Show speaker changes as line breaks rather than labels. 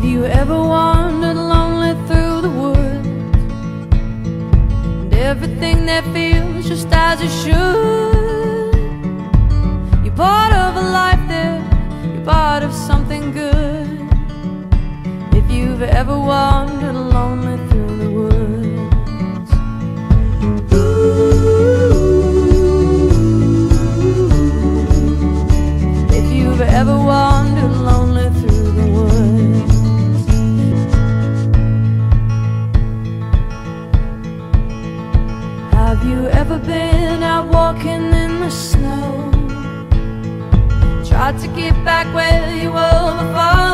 Have you ever wandered lonely through the woods? And everything that feels just as it should. You're part of a life there, you're part of something good. If you've ever wandered lonely through the woods. If you've ever wandered lonely Have you ever been out walking in the snow? Tried to get back where you were before.